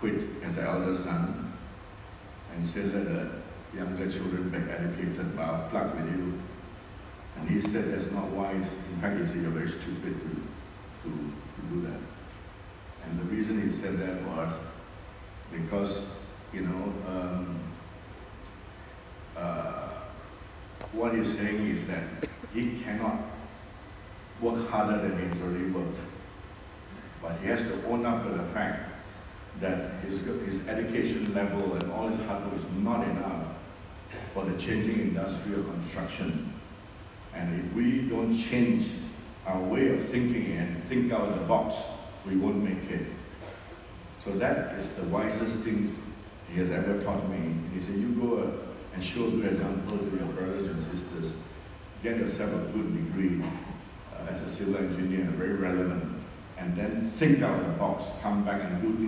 quit as an elder son and said, let the younger children be educated, but I'll plug with you. And he said, that's not wise. In fact, he said, you're very stupid to, to, to do that. And the reason he said that was because, you know, um, uh, what he's saying is that he cannot work harder than he's already worked. But he has to own up to the fact that his, education level and all his hard work is not enough for the changing industrial construction. And if we don't change our way of thinking and think out of the box, we won't make it. So that is the wisest things he has ever taught me. He said, you go and show a good example to your brothers and sisters. Get yourself a good degree uh, as a civil engineer, very relevant. And then think out of the box, come back and do things